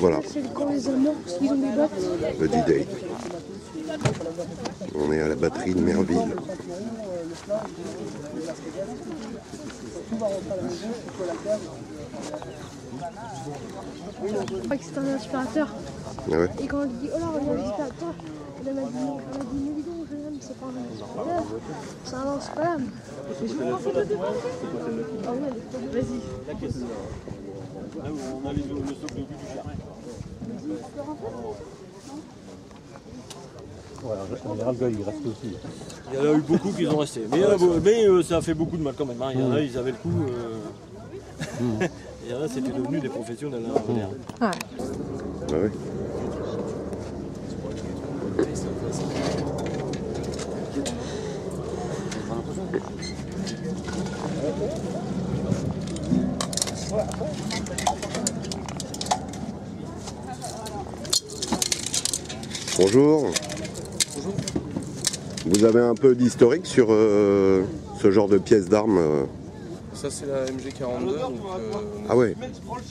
Voilà, le D-Day. On est à la batterie de Merville. Je crois que c'est un aspirateur. Ah ouais. Et quand on lui dit, oh là, on a un aspirateur, elle m'a dit, elle m'a dit, mais dis donc, jeune homme, c'est pas un aspirateur, c'est un lance-flamme. Je vous rends photo devant Ah ouais, elle On a les, le socle du jardin. En général, le gars, il reste aussi. Il y en a eu beaucoup qui sont restés. Mais, euh, mais, euh, ça a fait beaucoup de mal quand même. hein. Il y en a, ils avaient le coup. euh, Et il y en a, c'était devenu des professionnels. hein, on va dire. Ah ouais. Bonjour. Vous avez un peu d'historique sur euh, ce genre de pièces d'armes euh Ça c'est la MG42, donc euh, Ah ouais,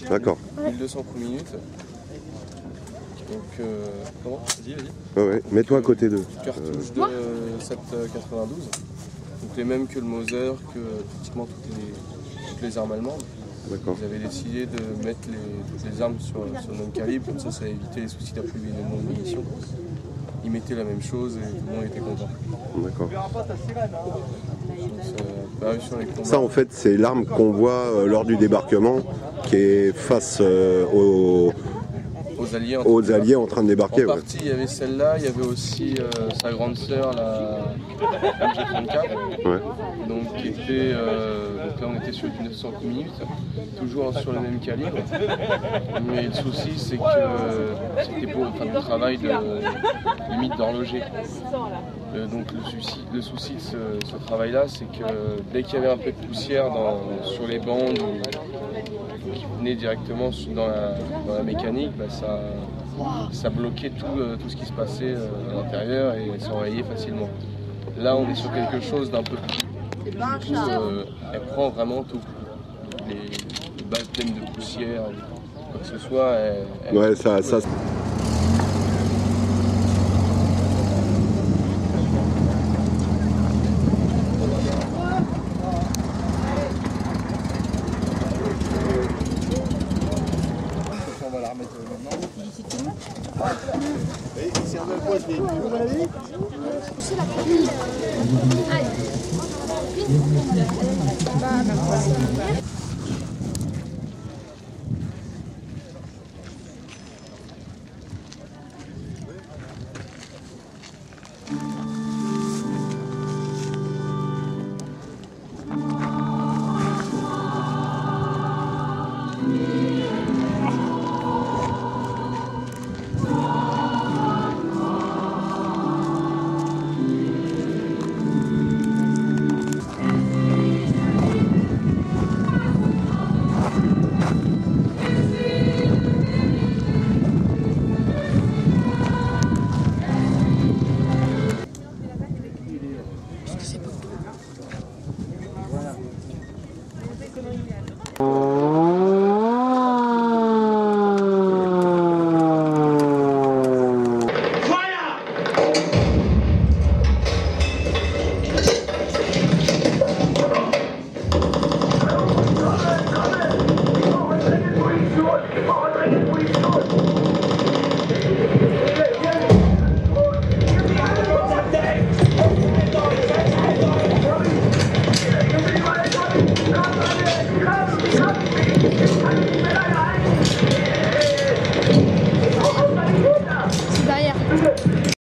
d'accord. 1200 coups minutes. Donc euh, comment? Vas-y, vas-y. Ouais, ouais. Mets-toi à côté d'eux. Cartouche de 792. Donc les mêmes que le Moser, que pratiquement toutes les, toutes les armes allemandes. Ils avaient décidé de mettre les, armes sur, sur le même calibre, comme ça ça évitait les soucis d'approvisionnement de munitions. Ils mettaient la même chose et tout le monde était content. D'accord. Ça en fait, c'est l'arme qu'on voit euh, lors du débarquement, qui est face euh, aux, aux alliés. en aux tout cas. Alliés en train de débarquer. En ouais. partie, il y avait celle-là, il y avait aussi euh, sa grande sœur, la MG34, Ouais. donc qui était, euh, donc là on était sur du 900 coups minutes, toujours sur le même calibre. Mais le souci c'est que euh, c'était pour enfin, le travail de limite d'horloger. Euh, donc le souci, le souci de ce, ce travail-là, c'est que dès qu'il y avait un peu de poussière dans- sur les bandes ou qui venait directement dans la, dans la mécanique, bah, ça, ça bloquait tout, euh, tout ce qui se passait euh, à l'intérieur et ça enrayait facilement. Là, on est sur quelque chose d'un peu plus. Coup, euh, elle prend vraiment tout. Les, les baptêmes de poussière, quoi que ce soit. Elle, elle- Ouais, ça, ça, Allez.